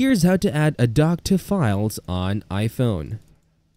here's how to add a doc to files on iPhone.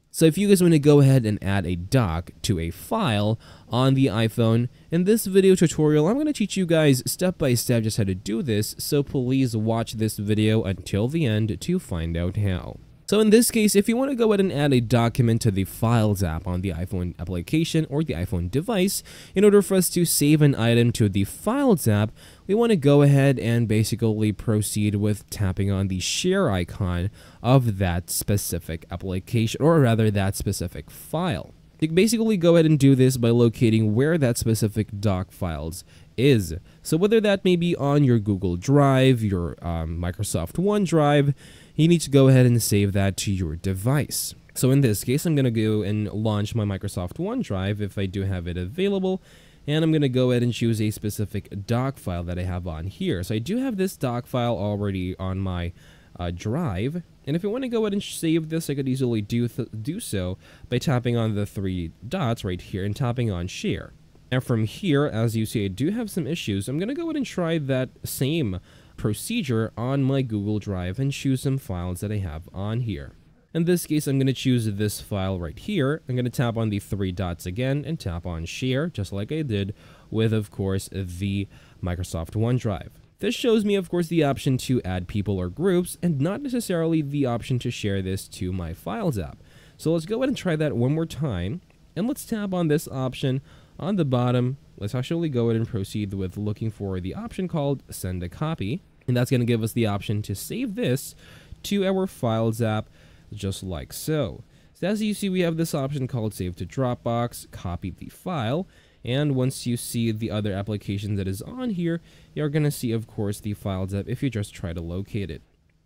So if you guys want to go ahead and add a doc to a file on the iPhone, in this video tutorial I'm going to teach you guys step by step just how to do this, so please watch this video until the end to find out how. So in this case, if you want to go ahead and add a document to the Files app on the iPhone application or the iPhone device, in order for us to save an item to the Files app, we want to go ahead and basically proceed with tapping on the share icon of that specific application, or rather that specific file. You can basically go ahead and do this by locating where that specific doc files is. So whether that may be on your Google Drive, your um, Microsoft OneDrive, you need to go ahead and save that to your device. So in this case, I'm going to go and launch my Microsoft OneDrive if I do have it available. And I'm going to go ahead and choose a specific doc file that I have on here. So I do have this doc file already on my uh, drive. And if I want to go ahead and save this, I could easily do, do so by tapping on the three dots right here and tapping on share. Now from here, as you see, I do have some issues. I'm going to go ahead and try that same procedure on my Google Drive and choose some files that I have on here. In this case, I'm going to choose this file right here. I'm going to tap on the three dots again and tap on share, just like I did with, of course, the Microsoft OneDrive. This shows me, of course, the option to add people or groups and not necessarily the option to share this to my Files app. So let's go ahead and try that one more time. And let's tap on this option on the bottom. Let's actually go ahead and proceed with looking for the option called Send a Copy. And that's going to give us the option to save this to our Files app, just like so. So as you see, we have this option called Save to Dropbox, copy the file, and once you see the other application that is on here, you're going to see, of course, the Files app if you just try to locate it.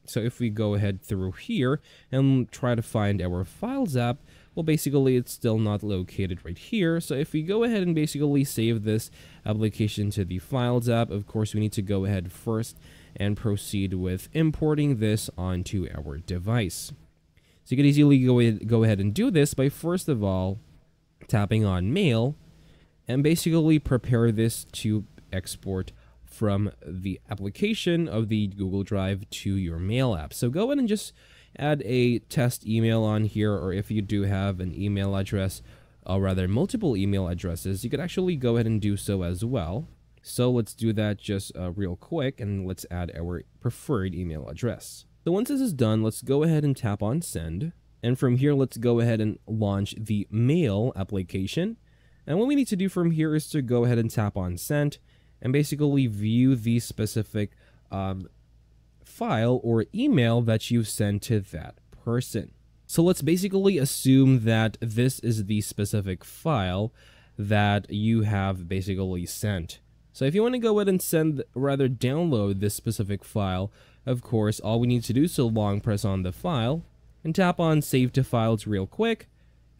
So if we go ahead through here and try to find our Files app, well, basically it's still not located right here. So if we go ahead and basically save this application to the Files app, of course, we need to go ahead first and proceed with importing this onto our device. So you can easily go, go ahead and do this by first of all tapping on Mail and basically prepare this to export from the application of the Google Drive to your Mail app. So go ahead and just add a test email on here, or if you do have an email address, or rather multiple email addresses, you could actually go ahead and do so as well. So let's do that just uh, real quick and let's add our preferred email address. So once this is done, let's go ahead and tap on send. And from here, let's go ahead and launch the mail application. And what we need to do from here is to go ahead and tap on send and basically view the specific um, file or email that you sent to that person. So let's basically assume that this is the specific file that you have basically sent. So if you want to go ahead and send, rather download this specific file, of course, all we need to do is to long press on the file and tap on save to files real quick.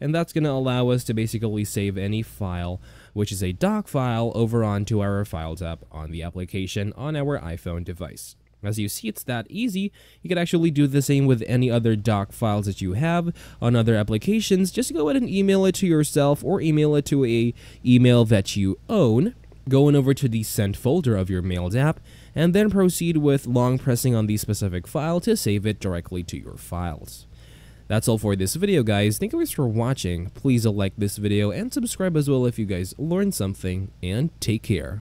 And that's going to allow us to basically save any file, which is a doc file, over onto our Files app on the application on our iPhone device. As you see, it's that easy. You can actually do the same with any other doc files that you have on other applications. Just go ahead and email it to yourself or email it to a email that you own going over to the sent folder of your mailed app, and then proceed with long pressing on the specific file to save it directly to your files. That's all for this video guys, thank you guys for watching, please like this video and subscribe as well if you guys learned something, and take care.